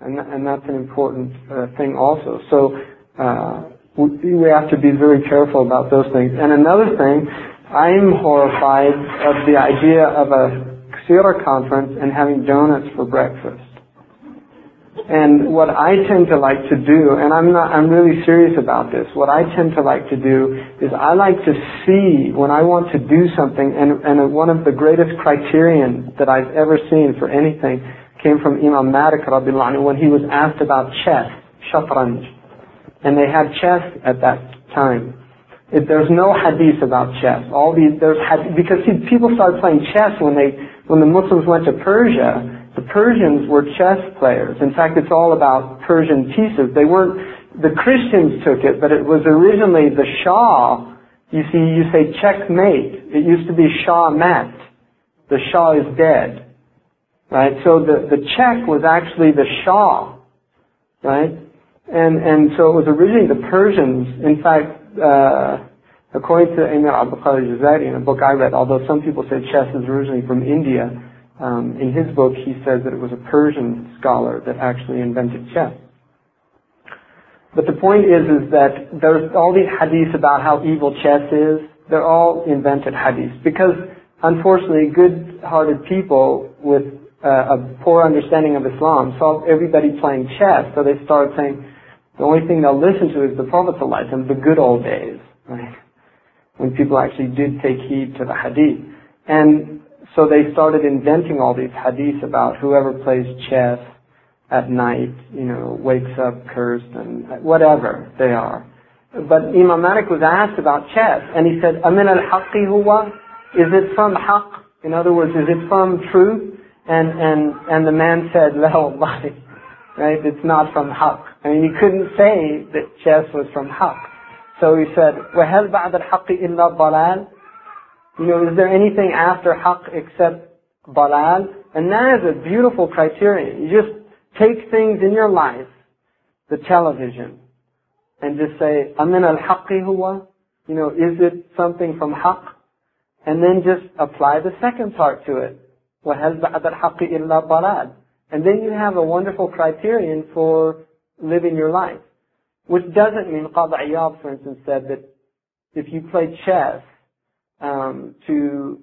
And, and that's an important uh, thing also. So uh, we, we have to be very careful about those things. And another thing, I'm horrified of the idea of a Seerah conference and having donuts for breakfast. And what I tend to like to do, and I'm not, I'm really serious about this, what I tend to like to do is I like to see when I want to do something, and, and one of the greatest criterion that I've ever seen for anything came from Imam Malik anhu when he was asked about chess, shatranj. And they had chess at that time. There's no hadith about chess. All these, there's had because see, people started playing chess when they, when the Muslims went to Persia, the Persians were chess players. In fact, it's all about Persian pieces. They weren't, the Christians took it, but it was originally the Shah. You see, you say checkmate. It used to be Shah mat. The Shah is dead. Right? So the, the check was actually the Shah. Right? And, and so it was originally the Persians. In fact, uh, according to Emir Abdul Qadir in a book I read, although some people say chess is originally from India, um, in his book, he says that it was a Persian scholar that actually invented chess. But the point is, is that there's all these hadiths about how evil chess is. They're all invented hadiths because, unfortunately, good-hearted people with uh, a poor understanding of Islam saw everybody playing chess, so they started saying the only thing they'll listen to is the Prophet ﷺ, the good old days, right? When people actually did take heed to the hadith. And so they started inventing all these hadiths about whoever plays chess at night, you know, wakes up cursed and whatever they are. But Imam Malik was asked about chess and he said, Amin al-haqqi huwa? Is it from haqq? In other words, is it from truth? And, and, and the man said, La wallahi. Right? It's not from haqq. I mean, he couldn't say that chess was from haqq. So he said, وَهَلْ بَعْدَ الْحَقِّ إِلَّا ضَلَالٍ you know, is there anything after haqq except dalal? And that is a beautiful criterion. You just take things in your life, the television, and just say, Amin al haqqi huwa? You know, is it something from haqq? And then just apply the second part to it. وَهَلْ بَعْدَ الْحَقِّ dalal. And then you have a wonderful criterion for living your life. Which doesn't mean, Qadi Iyad, for instance, said that if you play chess, um, to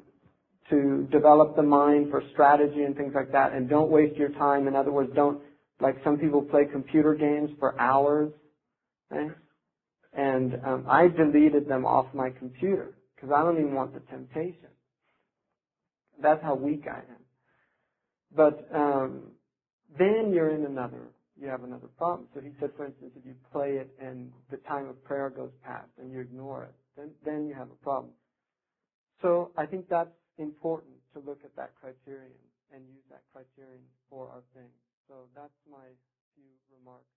to develop the mind for strategy and things like that, and don't waste your time. In other words, don't like some people play computer games for hours, right? And um, I deleted them off my computer because I don't even want the temptation. That's how weak I am. But um, then you're in another, you have another problem. So he said, for instance, if you play it and the time of prayer goes past and you ignore it, then then you have a problem. So I think that's important to look at that criterion and use that criterion for our thing. So that's my few remarks.